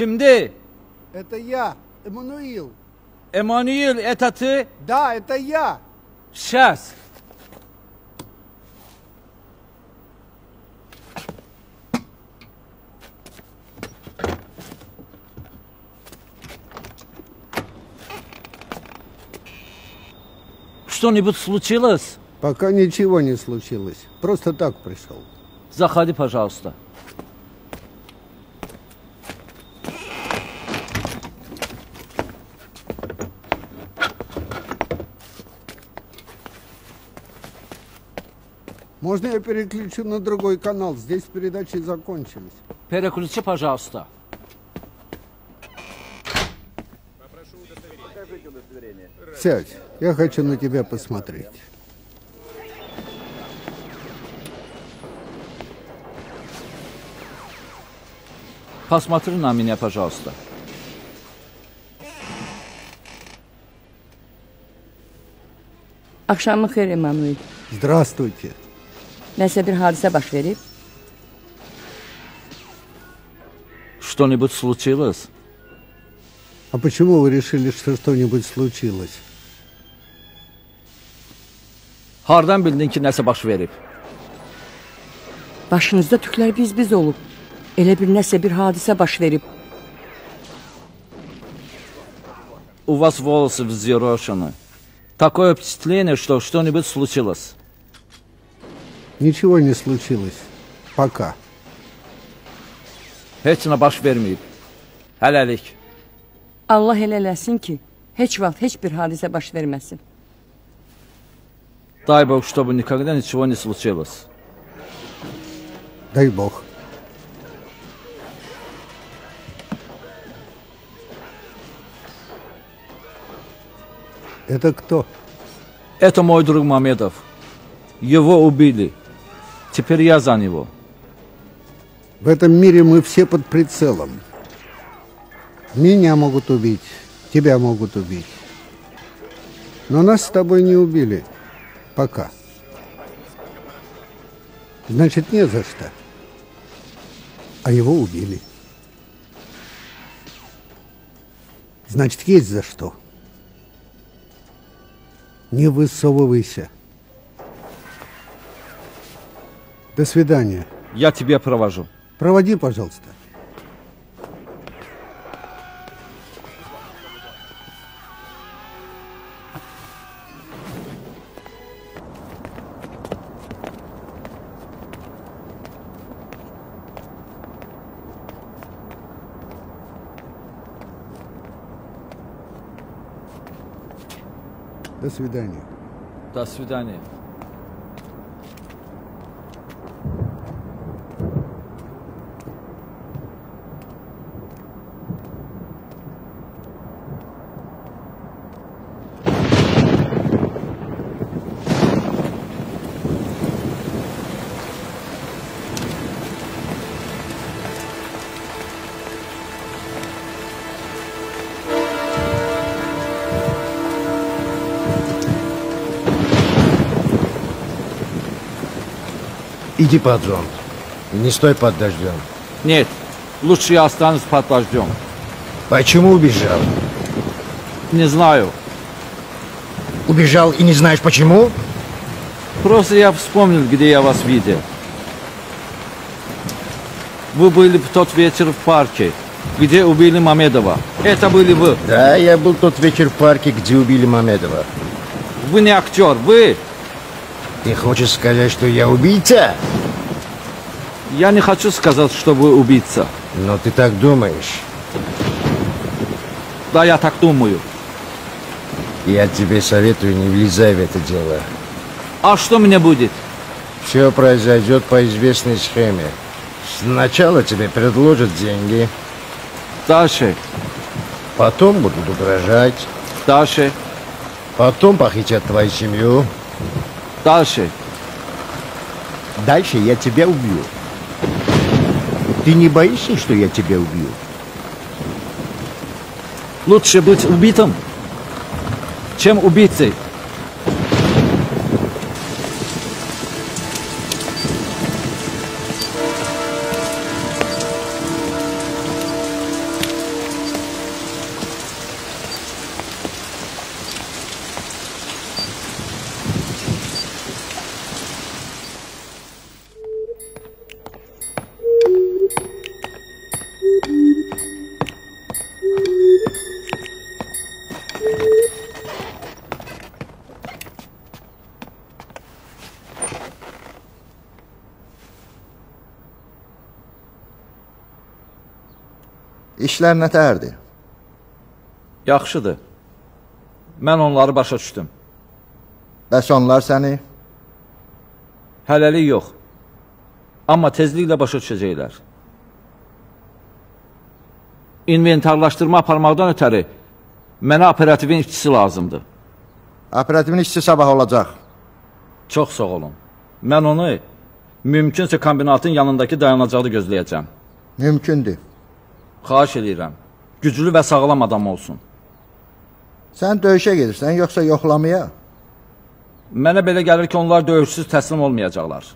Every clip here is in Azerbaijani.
Kimdir? Это я, Эммануил. Emanuel, это ты? Да, это я. Сейчас. Что-нибудь случилось? Пока ничего не случилось. Просто так пришел. Заходи, пожалуйста. Можно я переключу на другой канал? Здесь передачи закончились. Переключи, пожалуйста. Сядь, я хочу на тебя посмотреть. Посмотри на меня, пожалуйста. Emanuel. Здравствуйте. Nəsə bir hadisə baş verib? Что-нибудь случилось? А почему вы решили, что что-нибудь случилось? Hardan bildin ki, nəsə baş verib? Başınızda tüklər biz-biz olub. Elə bir nəsə bir hadisə baş verib. У вас волосы взъерошены. Такое впечатление, что что-нибудь случилось. Ничего не случилось. Пока. Heç nə baş verməyib. Hələlik. Allah elə eləsin ki, heç vaxt heç bir hadisə baş verməsin. Дай Бог, чтобы никогда ничего не случилось. Дай бог. Это кто? Это мой друг Мамедов. Его убили. Теперь я за него. В этом мире мы все под прицелом. Меня могут убить, тебя могут убить. Но нас с тобой не убили. Пока. Значит, не за что. А его убили. Значит, есть за что. Не высовывайся. До свидания. Я тебя провожу. Проводи, пожалуйста. До свидания. До свидания. Иди под зонт. Не стой под дождем. Нет, лучше я останусь под дождем. Почему убежал? Не знаю. Убежал и не знаешь почему? Просто я вспомнил, где я вас видел. Вы были в тот вечер в парке, где убили Мамедова. Это были вы. Да, я был тот вечер в парке, где убили Мамедова. Вы не актер, вы. Ты хочешь сказать, что я убийца? Я не хочу сказать, что вы убийца. Но ты так думаешь. Да, я так думаю. Я тебе советую, не влезай в это дело. А что мне будет? Все произойдет по известной схеме. Сначала тебе предложат деньги, Дальше, потом будут угрожать, дальше, потом похитят твою семью. Дальше. Дальше я тебя убью. Ты не боишься, что я тебя убью? Лучше быть убитым, чем убийцей. İşlər nətərdir? Yaxşıdır. Mən onları başa düşdüm. Bəs onlar səni? Hələlik yox. Amma tezliklə başa düşəcəklər. İnventarlaşdırma aparmaqdan ötəri mənə operativin işçisi lazımdır. Operativin işçisi sabah olacaq. Çox sağ olun. Mən onu mümkünsə kombinatın yanındakı dayanacaqda gözləyəcəm. Mümkündür. Xahiş edirəm. Güclü və sağlam adam olsun. Sən döyüşə gedirsən, yoxsa yoxlamaya? Mənə belə gəlir ki, onlar döyüşsüz təslim olmayacaqlar.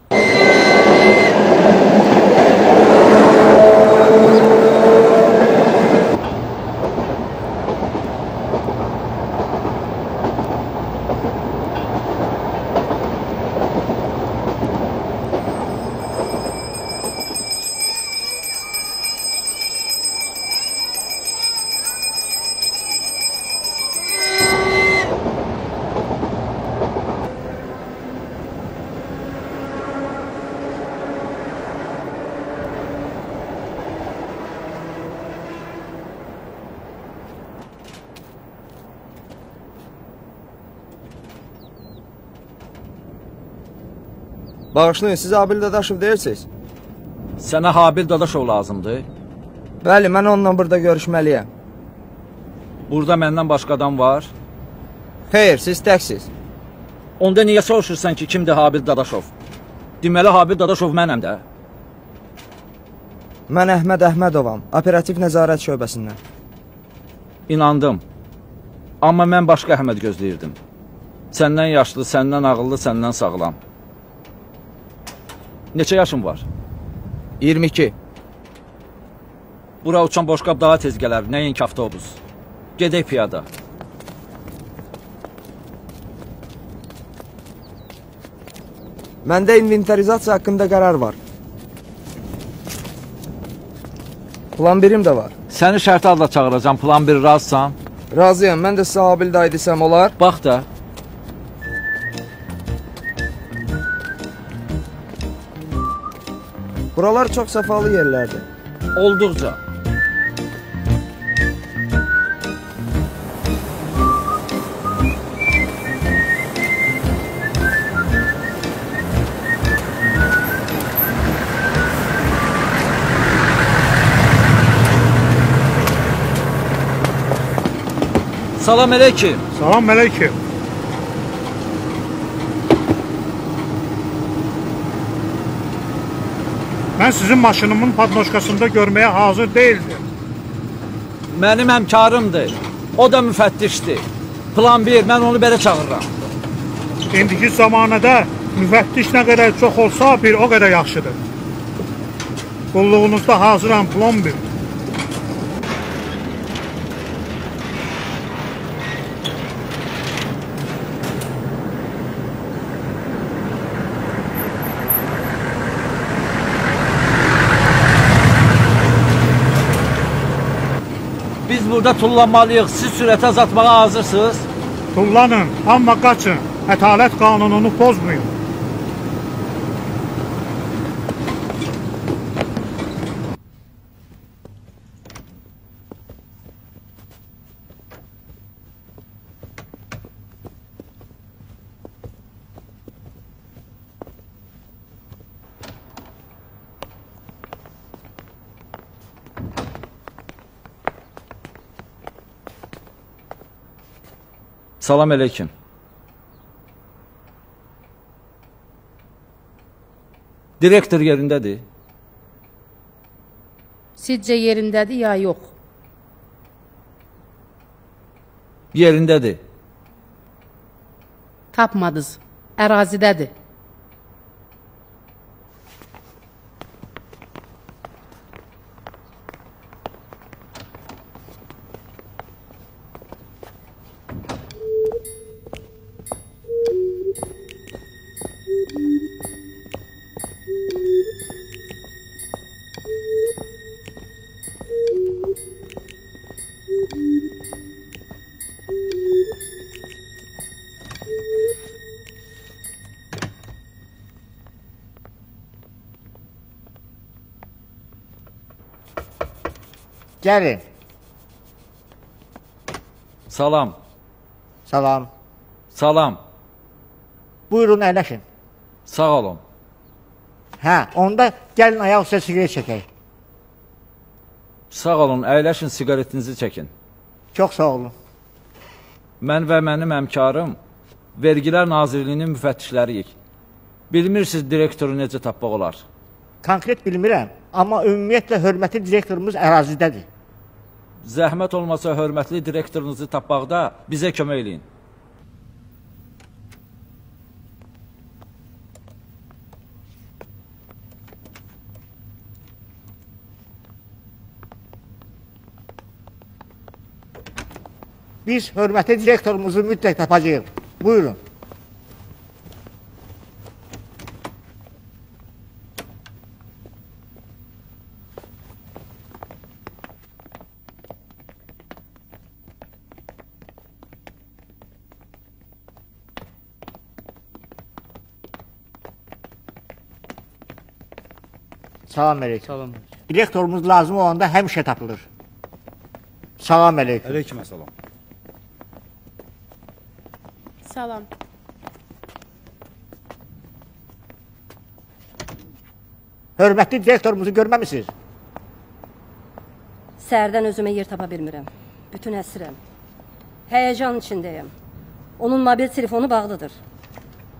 Bağışlayın, siz Abil Dadaşov deyirsiniz? Sənə Habil Dadaşov lazımdır. Bəli, mən onunla burada görüşməliyəm. Burada məndən başqa adam var. Xeyr, siz təksiz. Onda niyə soruşursan ki, kimdir Habil Dadaşov? Deməli Habil Dadaşov mənəm də. Mən Əhməd Əhmədovam, operativ nəzarət şöbəsindən. İnandım. Amma mən başqa Əhməd gözləyirdim. Səndən yaşlı, səndən ağıllı, səndən sağlam. Neçə yaşın var? 22. Bura uçan boşqab daha tez gələr, nəinki avtobus. Gedək piyada. Məndə inventarizasiya haqqında qərar var. Plan birim də var. Səni şərti adla çağıracam, plan bir razsan. Razıyam, mən də sizə Abil dayı desəm olar. Bax da, Buralar çox səfalı yerlərdir. olduqca. Salam əleykum. Salam əleykum. Mən sizin maşınımın padnoşkasında görməyə hazır deyildim. Mənim həmkarımdır. O da müfəttişdir. Plan 1, mən onu belə çağırıram. İndiki zamanədə müfəttiş nə qədər çox olsa, bir o qədər yaxşıdır. Qulluğunuzda hazıram plombi. Biz burada tullanmalıyıq. Siz sürəti azaltmağa hazırsınız? Tullanın, amma qaçın. Ədalət qanununu pozmayın. Salam əleykum. Direktor yerindədir. Sizcə yerindədir ya yox? Yerindədir. Tapmadınız. Ərazidədir. Gəlin. Salam. Salam. Salam. Buyurun əyləşin. Sağ olun. Hə, onda gəlin ayaq üstə siqaret çəkək. Sağ olun. Əyləşin, siqaretinizi çəkin. Çox sağ olun. Mən və mənim həmkarım Vergilər Nazirliyinin müfəttişləriyik. Bilmirsiniz direktoru necə tapmaq olar? Konkret bilmirəm, amma ümumiyyətlə hörmətli direktorumuz ərazidədir. Zəhmət olmasa hörmətli direktorunuzu tapmaqda bizə kömək eləyin. Biz hörmətli direktorumuzu mütləq tapacağıq. Buyurun. Salam əleykum. Salam. Direktorumuz lazım olanda həmişə tapılır. Salam əleykum. Aleyküm salam. Salam. Hörmətli direktorumuzu görməmisiniz? Səhərdən özümə yer tapa bilmirəm. Bütün əsirəm. Həyəcan içindəyəm. Onun mobil telefonu bağlıdır.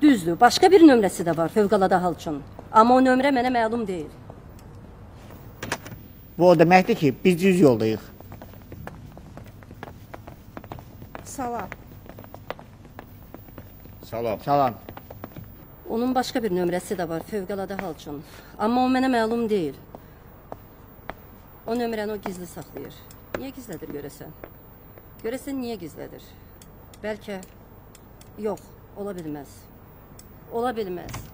Düzdür, başqa bir nömrəsi də var fövqəladə hal üçün. Amma o nömrə mənə məlum deyil. Bu o deməkdir ki, biz düz yoldayıq. Salam. Salam. Salam. Onun başqa bir nömrəsi də var fövqəladə hal üçün. Amma o mənə məlum deyil. O nömrəni o gizli saxlayır. Niyə gizlədir görəsən? Görəsən niyə gizlədir? Bəlkə yox, ola bilməz. Ola bilməz.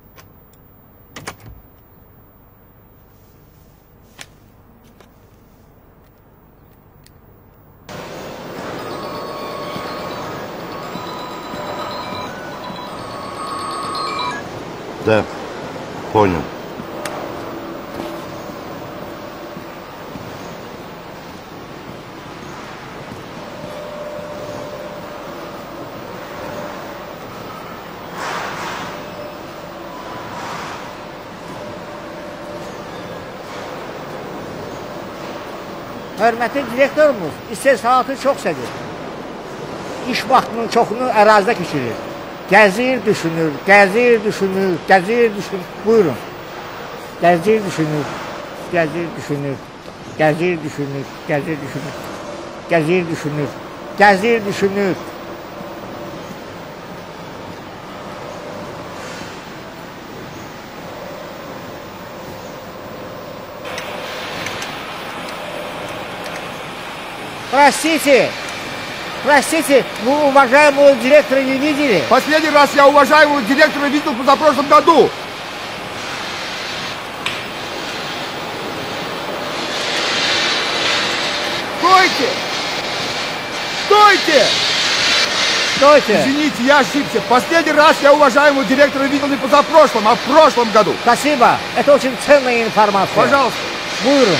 Да, понял. Hörmətli direktorumuz istehsalatı çox sevir. İş vaxtının çoxunu ərazidə keçirir. Gəzir, düşünür, gəzir, düşünür, gəzir, düşünür. Buyurun. Gəzir, düşünür, gəzir, düşünür, gəzir, düşünür, gəzir, düşünür, gəzir, düşünür, gəzir, düşünür. Простите, простите, вы уважаемого директора не видели? Последний раз я уважаемого директора видел в позапрошлом году. Стойте! Стойте! Стойте! Извините, я ошибся. Последний раз я уважаемого директора видел не позапрошлом, а в прошлом году. Спасибо. Это очень ценная информация. Пожалуйста. Buyurun.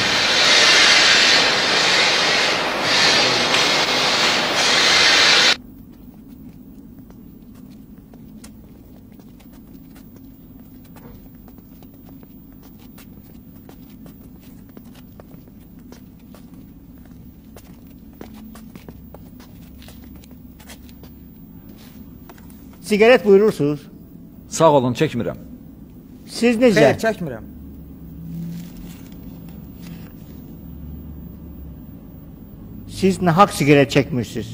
Sigaret buyurursunuz. Sağ olun, çəkmirəm. Siz necə? Xeyr, çəkmirəm. Siz nahaq sigaret çəkmirsiniz.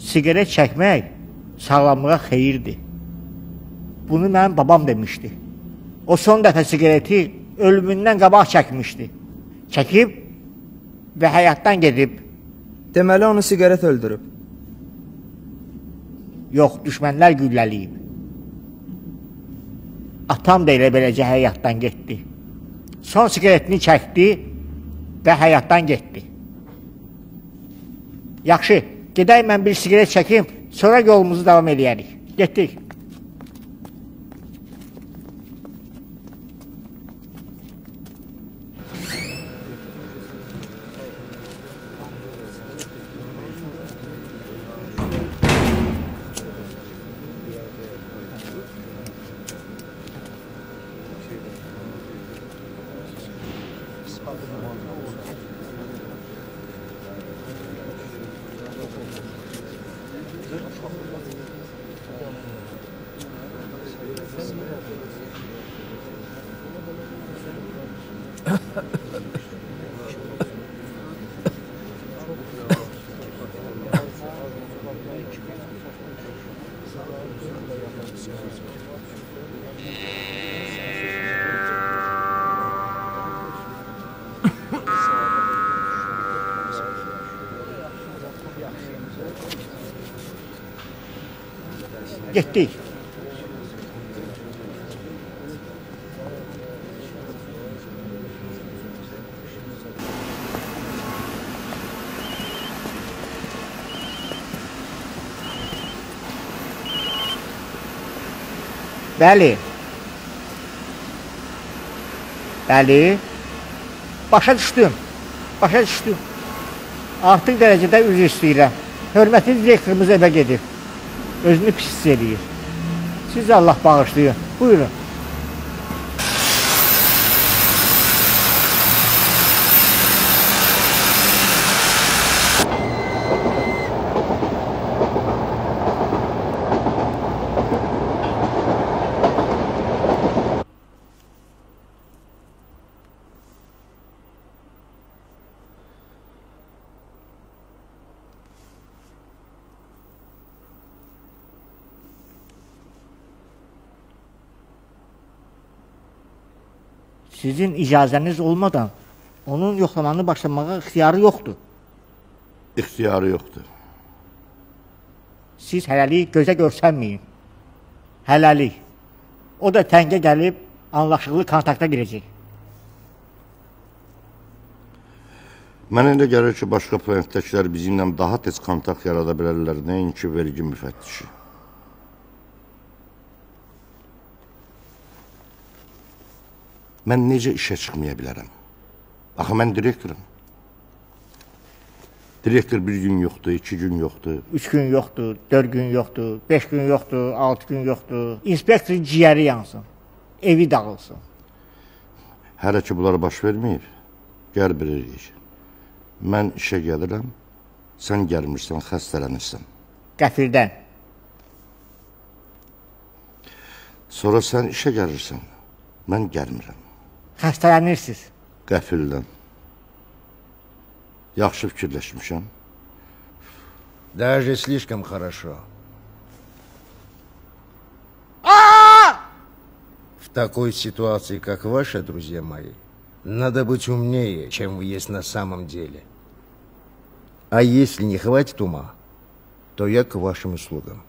Sigaret çəkmək sağlamlığa xeyirdir. Bunu mənim babam demişdi. O son dəfə sigareti ölümündən qabaq çəkmişdi. Çəkib və həyatdan gedib. Deməli onu siqaret öldürüb. Yox, düşmənlər gülləliyib. Atam da elə beləcə həyatdan getdi. Son sigaretini çəkdi və həyatdan getdi. Yaxşı, gedək mən bir sigaret çəkim, sonra yolumuzu davam eləyərik. Getdik. Geç değil. Bəli. Bəli. Başa düşdüm. Başa düşdüm. Artıq dərəcədə üzr istəyirəm. Hörmətli direktorumuz evə gedir. Özünü pis hiss eləyir. Siz Allah bağışlayın. Buyurun. Sizin icazəniz olmadan onun yoxlamanı başlamağa ixtiyarı yoxdur. İxtiyarı yoxdur. Siz hələlik gözə görsənməyin. Hələlik. O da təngə gəlib anlaşıqlı kontakta girəcək. Mənə elə gəlir ki, başqa planetdəkilər bizimlə daha tez kontakt yarada bilərlər, nəinki vergi müfəttişi. Mən necə işə çıxmaya bilərəm? Axı mən direktoram. Direktor bir gün yoxdur, iki gün yoxdur. Üç gün yoxdur, dörd gün yoxdur, beş gün yoxdur, altı gün yoxdur. İnspektorun ciyəri yansın, evi dağılsın. Hələ ki bunlar baş verməyib, gəl bilirik. Mən işə gəlirəm, sən gəlmirsən, xəstələnirsən. Qəfildən. Sonra sən işə gəlirsən, mən gəlmirəm. Xəstələnirsiz. Qəfildən. Yaxşı fikirləşmişəm. Даже слишком хорошо. В такой ситуации, как ваша, друзья мои, надо быть умнее, чем вы есть на самом деле. А если не хватит ума, то я к вашим услугам.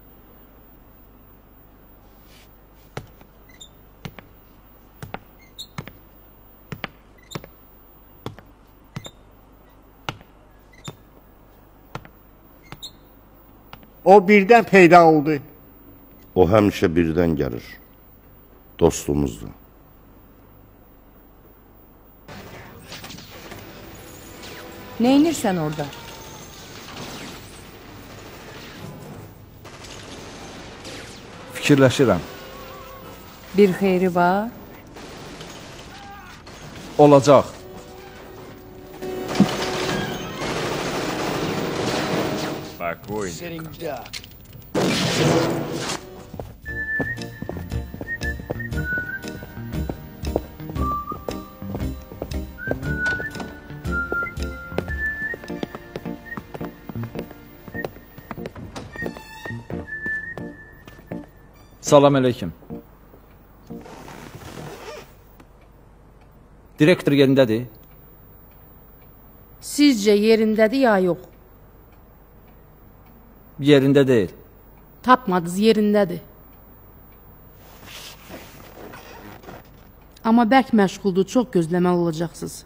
O birdən peyda oldu. O həmişə birdən gəlir. Dostumuzdur. Neynirsən orada? Fikirləşirəm. Bir xeyri var? Olacaq. sitting duck. Salam aleyküm. Direktor yerindədir? Sizcə yerindədir ya yox? Yerində deyil. Tapmadınız yerindədir. Amma bərk məşğuldur, çox gözləməli olacaqsınız.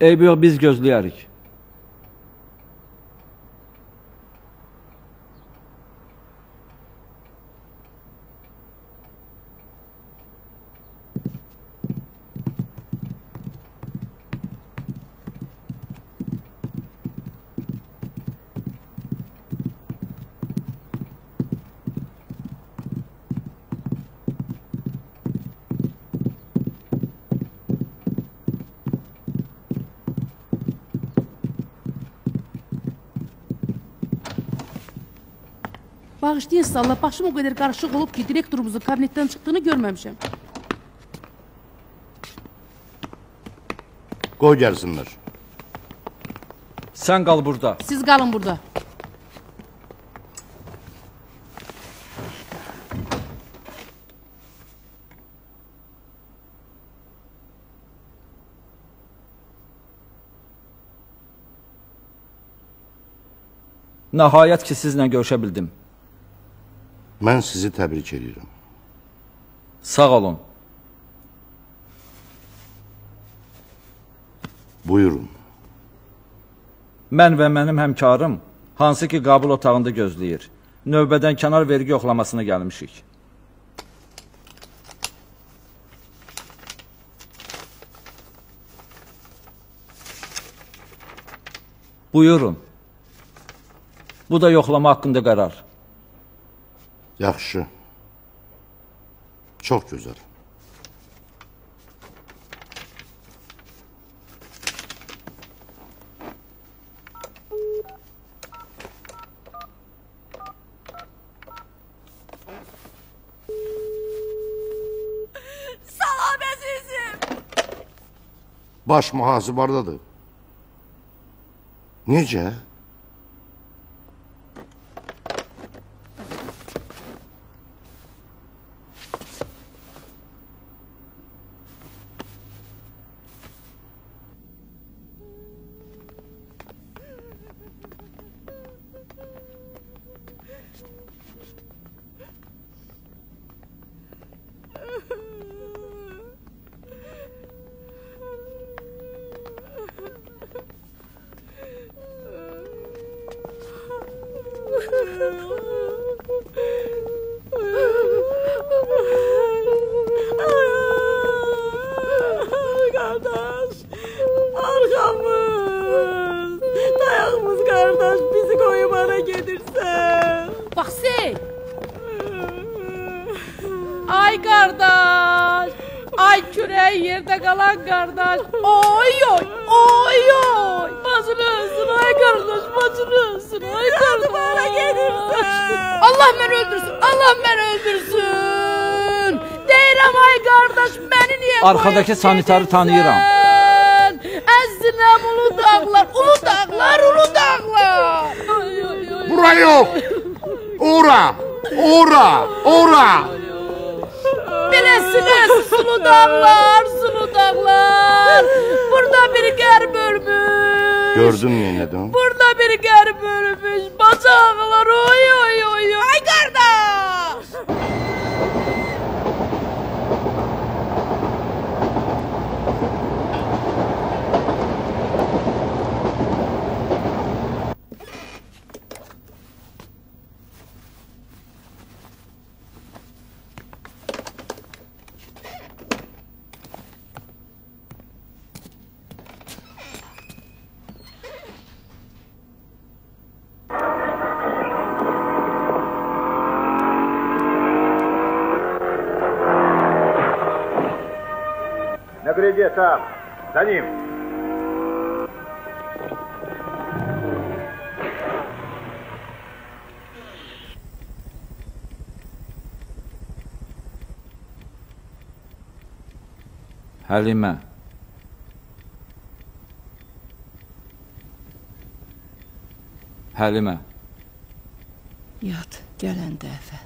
Eybi yox, biz gözləyərik. insanla başım o kadar karışık olup ki direktörümüzün kabinetten çıktığını görmemişim. Koy gelsinler. Sen kal burada. Siz kalın burada. Nəhayət ki, sizlə görüşə bildim. Mən sizi təbrik edirəm. Sağ olun. Buyurun. Mən və mənim həmkarım hansı ki qabul otağında gözləyir. Növbədən kənar vergi yoxlamasına gəlmişik. Buyurun. Bu da yoxlama haqqında qərar. Yaxşı. Çox gözəl. Salam əzizim. Baş mühasib hardadır? Necə? Qoyub sanitarı tanıyıram. Əzzinəm ulu dağlar, ulu dağlar, ulu dağlar! Bura yok. Ora. Ora. Ora. Bilesiniz sulu dağlar, sulu dağlar. Burada bir qərb ölmüş. Gördün yenədən? Burada bir qərb ölmüş. Bacaqlar, На гряде там, за ним. Həlimə. Həlimə. Yat, gələn dəfə.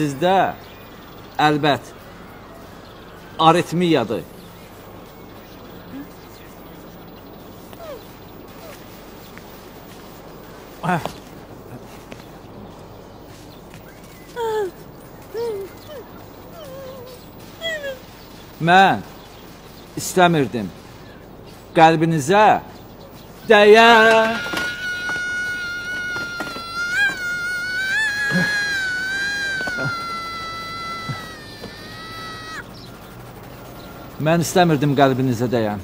Sizdə əlbət aritmiyadır. Mən istəmirdim qəlbinizə dəyə. Mən istəmirdim qəlbinizə dəyən.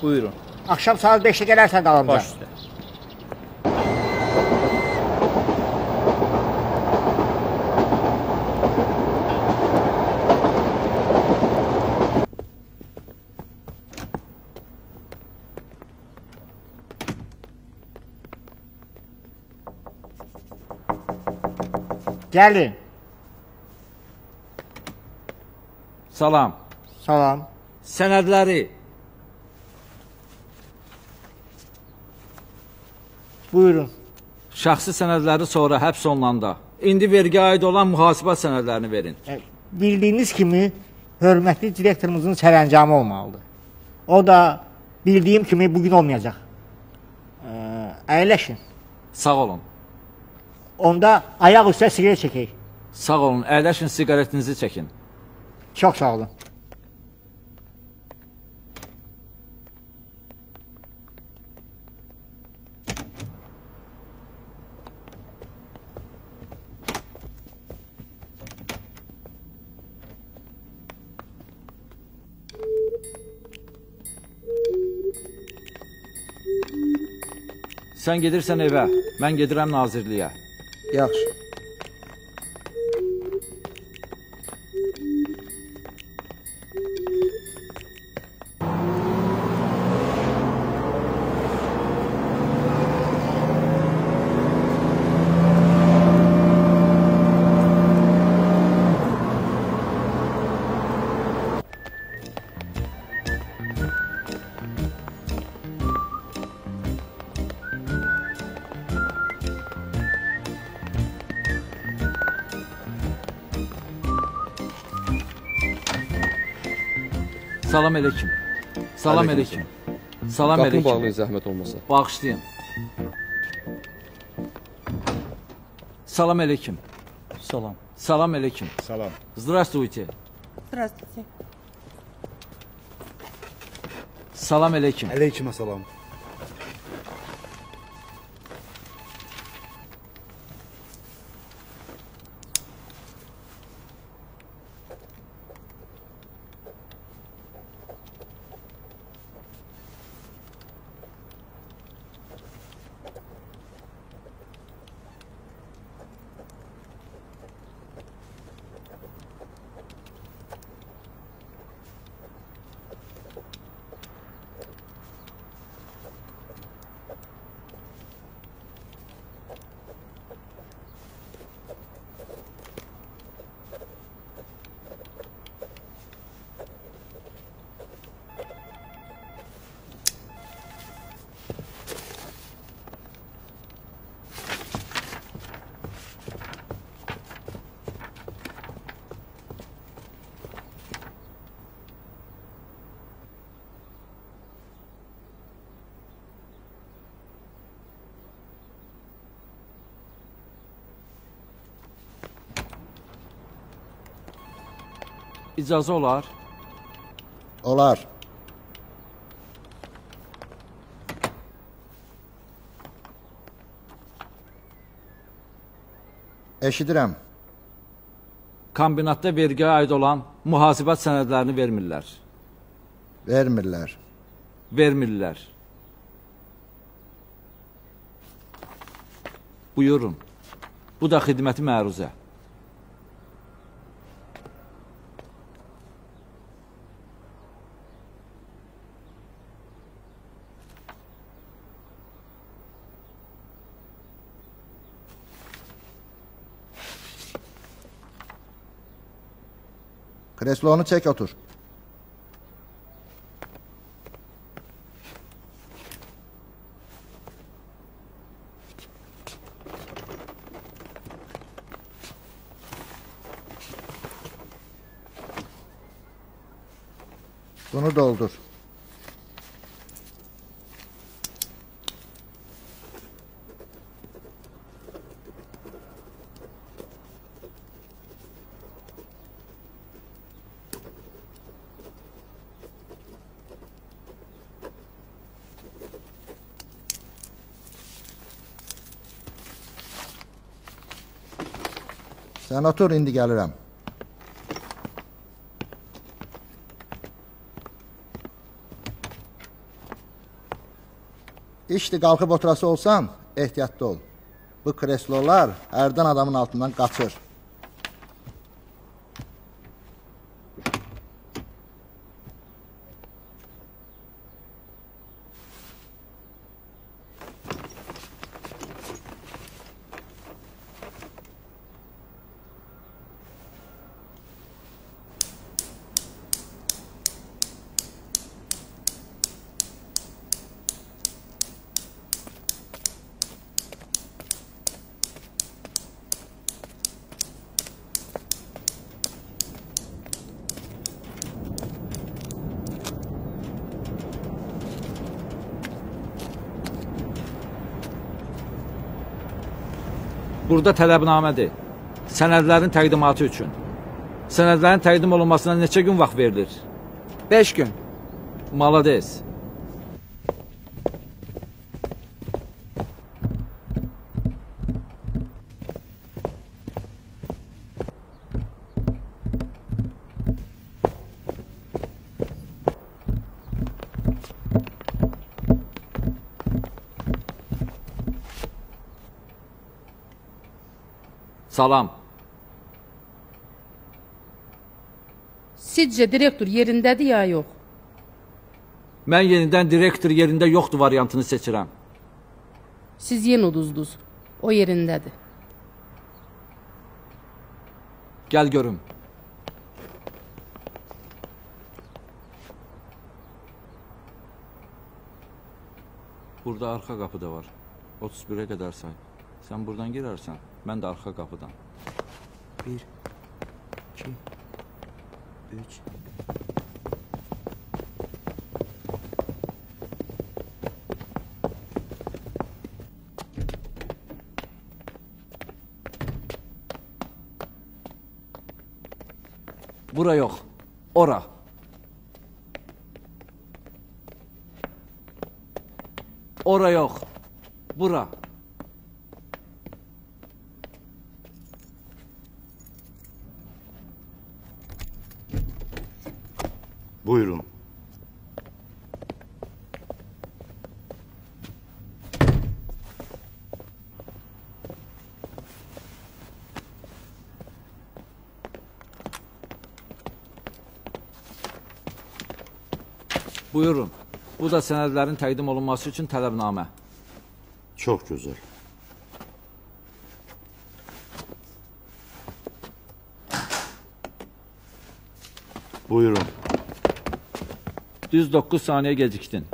Buyurun. Axşam saat 5-də gələrsən dalımca. Baş üstə. Gəlin. Salam. Salam. Sənədləri Buyurun. Şəxsi sənədləri sonra həbs olunanda indi vergiyə aid olan mühasibat sənədlərini verin. E, Bildiyiniz kimi hörmətli direktorumuzun sərəncamı olmalıdır. O da bildiyim kimi bugün olmayacaq. E, əyləşin. Sağ olun. Onda ayaq üstə siqaret çəkək. Sağ olun. Əyləşin, siqaretinizi çəkin. Çox sağ olun. Sən gedirsən evə, mən gedirəm nazirliyə. Yaxşı. Salam əleykum. Salam əleykum. Salam Qapını əleykum. bağlayın zəhmət olmasa. Bağışlayın. Salam əleykum. Salam. Salam əleykum. Salam. Здравствуйте. Здравствуйте. Salam əleykum. Aleyküm salam. İcazə olar? Olar. Eşidirəm. Kombinatda vergiyə aid olan mühasibat sənədlərini vermirlər. Vermirlər. Vermirlər. Buyurun. Bu da xidməti məruzə. Kreslonu çək otur. Bunu doldur. Sən otur, indi gəlirəm. İşdi qalxıb oturası olsan, ehtiyatlı ol. Bu kreslolar hərdən adamın altından qaçır. Burada tələbnamədir. Sənədlərin təqdimatı üçün. Sənədlərin təqdim olunmasına neçə gün vaxt verilir? 5 gün. Malades. Salam. Sizcə direktor yerindədir ya yox? Mən yenidən direktor yerində yoxdur variantını seçirəm. Siz yenə uduzdunuz. O yerindədir. Gəl görüm. Burada arxa qapı da var. 31-ə qədər say. Sən buradan girərsən, mən də arxa qapıdan. 1 2 3 Bura yox. Ora. Ora yox. Bura. Buyurun. Buyurun. Bu da sənədlərin təqdim olunması üçün tələbnamə. Çox gözəl. Buyurun. 109 saniye geciktin.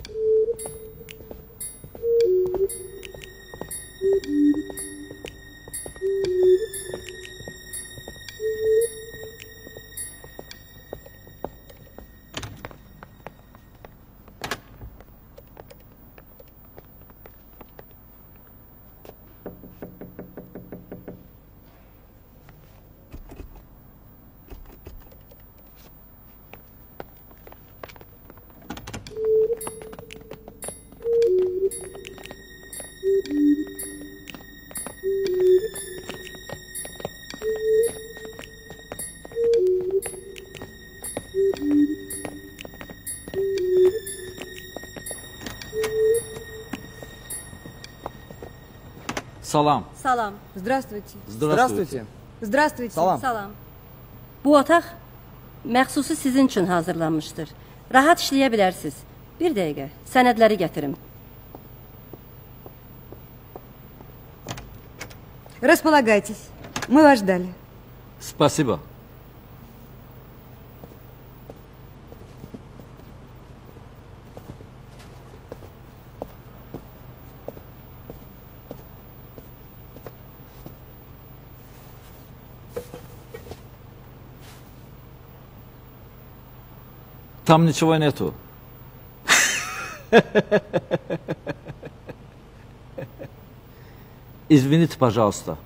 Salam. Salam. Здравствуйте. Здравствуйте. Здравствуйте. Salam. Salam. Bu otaq məxsusi sizin üçün hazırlanmışdır. Rahat işləyə bilərsiniz. Bir dəqiqə, sənədləri gətirim. Располагайтесь. Мы вас ждали. Спасибо. Там ничего нету. Извините, пожалуйста.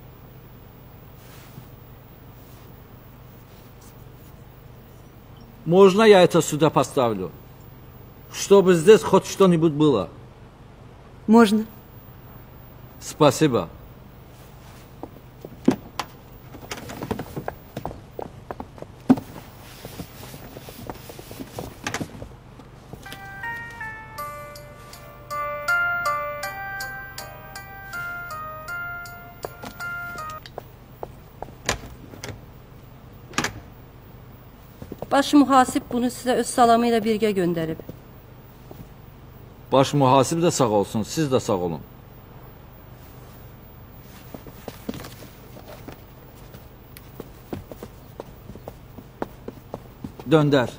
Можно я это сюда поставлю? Чтобы здесь хоть что-нибудь было. Можно. Спасибо. Baş mühasib bunu sizə öz salamı ilə birgə göndərib. Baş mühasib də sağ olsun, siz də sağ olun. Döndər.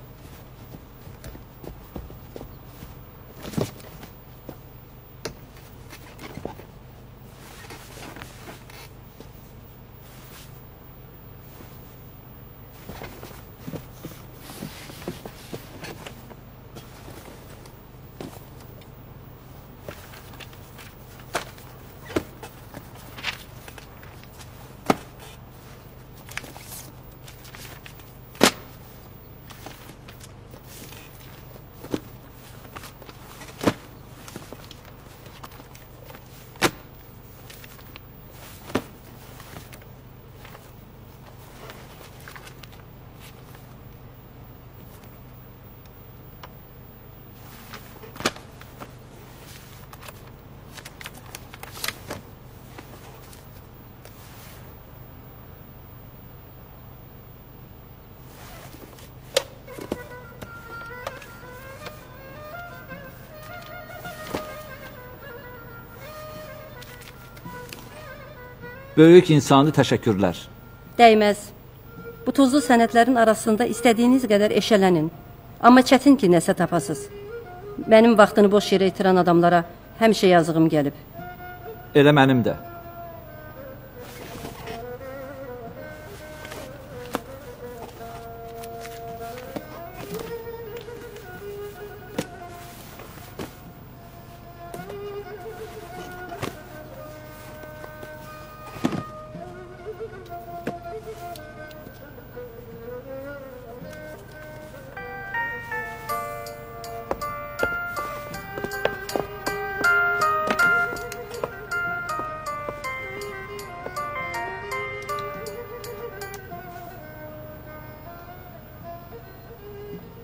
Böyük insani təşəkkürlər. Dəyməz. Bu tozlu sənədlərin arasında istədiyiniz qədər eşələnin. Amma çətin ki, nəsə tapasız. Mənim vaxtını boş yerə itirən adamlara həmişə yazığım gəlib. Elə mənim də.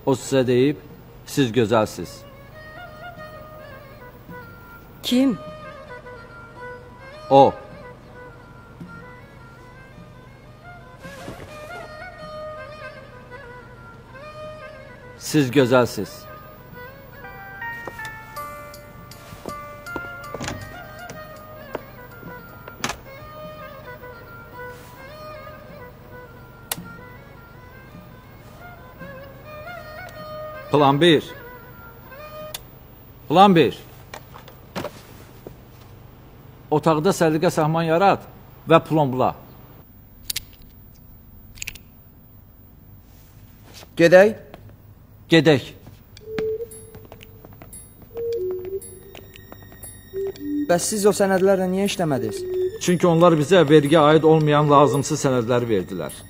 O size deyip siz güzelsiz. Kim? O. Siz güzelsiz. Plan 1. Plan 1. Otaqda səliqə sahman yarat və plombla. Gedək. Gedək. Bəs siz o sənədlərlə niyə işləmədiniz? Çünki onlar bizə vergiyə aid olmayan lazımsız sənədləri verdilər.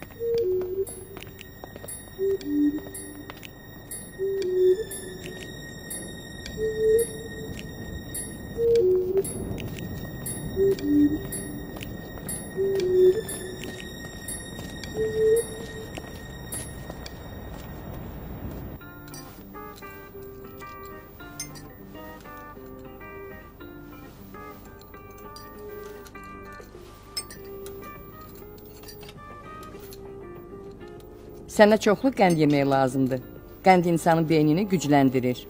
Sənə çoxlu qənd yemək lazımdır. Qənd insanın beynini gücləndirir.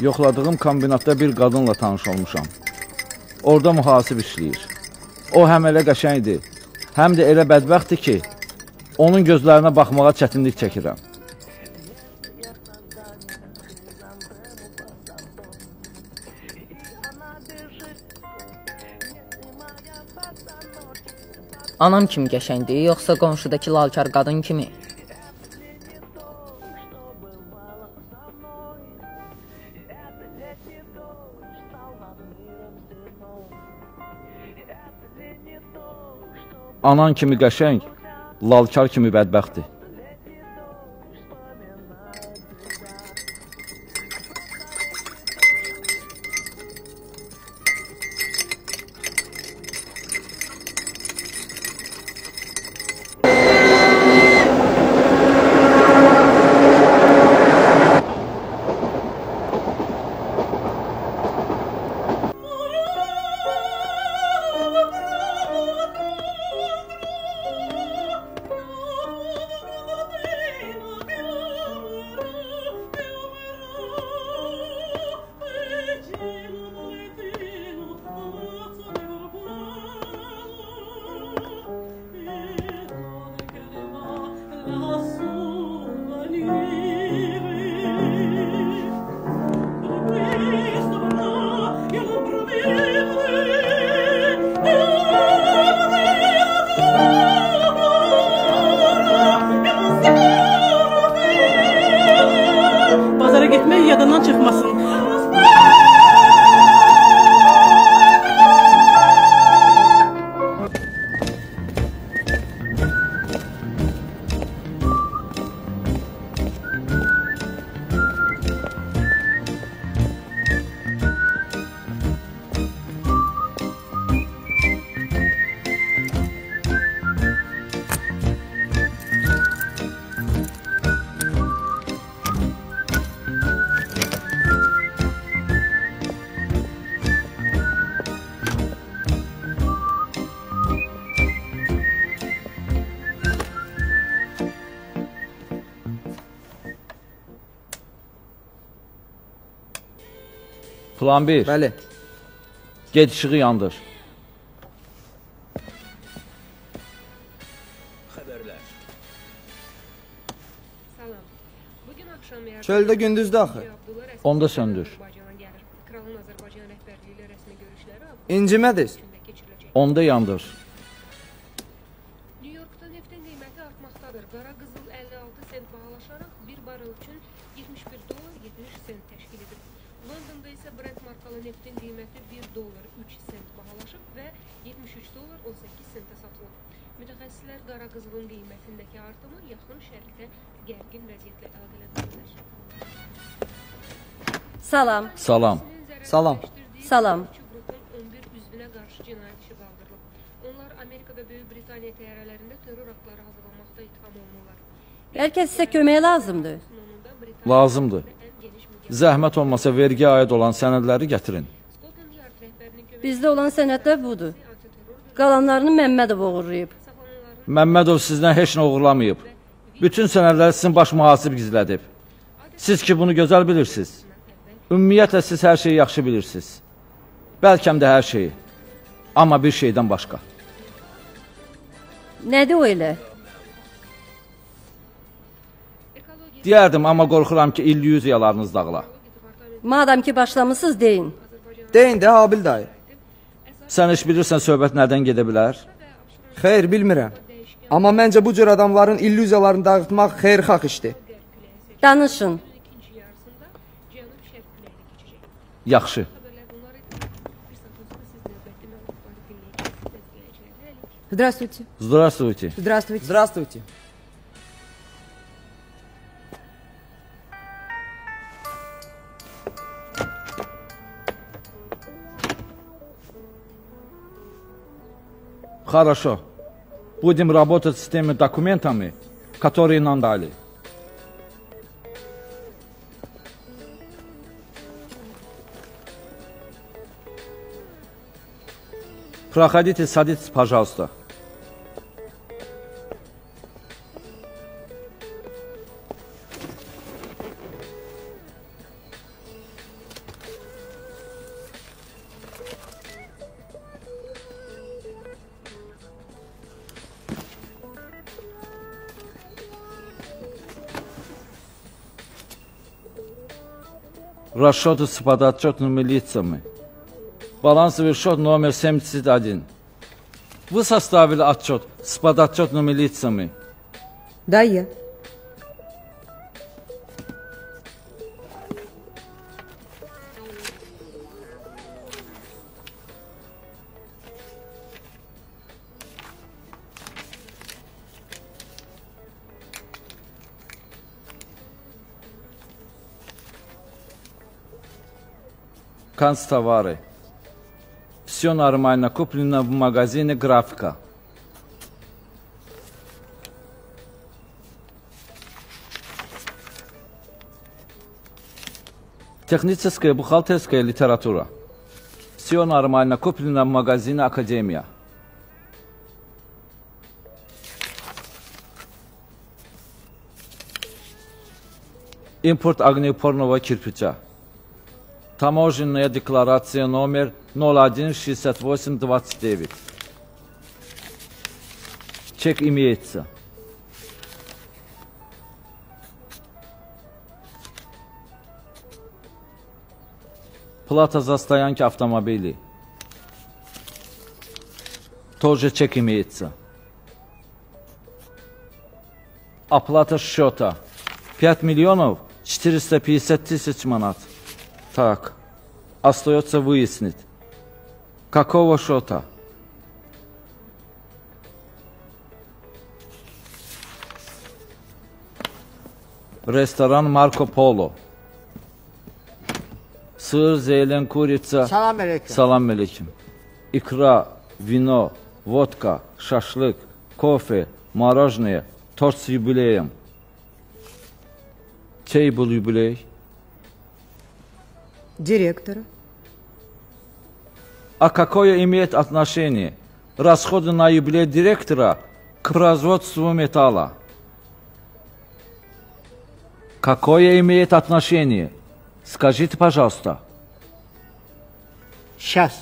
Yoxladığım kombinatda bir qadınla tanış olmuşam. Orada mühasib işləyir. O həm elə qəşəngdir, həm də elə bədbəxtdir ki, onun gözlərinə baxmağa çətinlik çəkirəm. Anam kimi qəşəngdir, yoxsa qonşudakı lalkar qadın kimi? Anan kimi qəşəng, lalkar kimi bədbəxtdir. 1. Bəli. Get işığı yandır. Çöldə gündüzdür axı. Onda söndür. İncimədiniz. Onda yandır. Qara qızılın qiymətindəki artımı yaxın şərqdə gərgin vəziyyətlə əlaqələndirirlər. Salam. Salam. Salam. Salam. Qrupun 11 üzvünə qarşı cinayət işi qaldırılıb. Onlar Amerika və Böyük Britaniya təyyarələrində terror aktları hazırlamaqda ittiham olunurlar. Bəlkə sizə kömək lazımdır. Lazımdır. Zəhmət olmasa vergiyə aid olan sənədləri gətirin. Bizdə olan sənədlər budur. Qalanlarını Məmmədov oğurlayıb. Məmmədov sizdən heç nə uğurlamayıb. Bütün sənədləri sizin baş mühasib gizlədib. Siz ki bunu gözəl bilirsiniz. Ümumiyyətlə siz hər şeyi yaxşı bilirsiniz. Bəlkəm də hər şeyi. Amma bir şeydən başqa. Nədir o elə? Deyərdim, amma qorxuram ki, illüziyalarınız dağıla. Madam ki başlamısınız deyin. Deyin də Habil dayı. Sən heç bilirsən söhbət nədən gedə bilər? Xeyr, bilmirəm. Amma məncə bu cür adamların illüziyalarını dağıtmaq xeyirxah işdir. Danışın. Yaxşı. Здравствуйте. Здравствуйте. Здравствуйте. Здравствуйте. Хорошо. Будем работать с теми документами, которые нам дали. Проходите, садитесь, пожалуйста. Расчету с подотчетными лицами. Балансовый счет номер 71. Вы составили отчет с подотчетными лицами? Да, я. Канцтовары. Все нормально, куплено в магазине «Графика». Техническая бухгалтерская литература. Все нормально, куплено в магазине «Академия». Импорт огнепорного кирпича. Таможенная декларация номер 016829. Чек имеется. Плата за стоянки автомобилей. Тоже чек имеется. Оплата счета. 5 миллионов 450 тысяч манат. Так, остается выяснить, какого что-то. Ресторан Марко Поло. Сыр, зелень, курица. Салам алейкум. Салам алейкум. Икра, вино, водка, шашлык, кофе, мороженое, торт с юбилеем. Чей был юбилей? Директора. А какое имеет отношение расходы на юбилей директора к производству металла? Какое имеет отношение? Скажите, пожалуйста. Сейчас.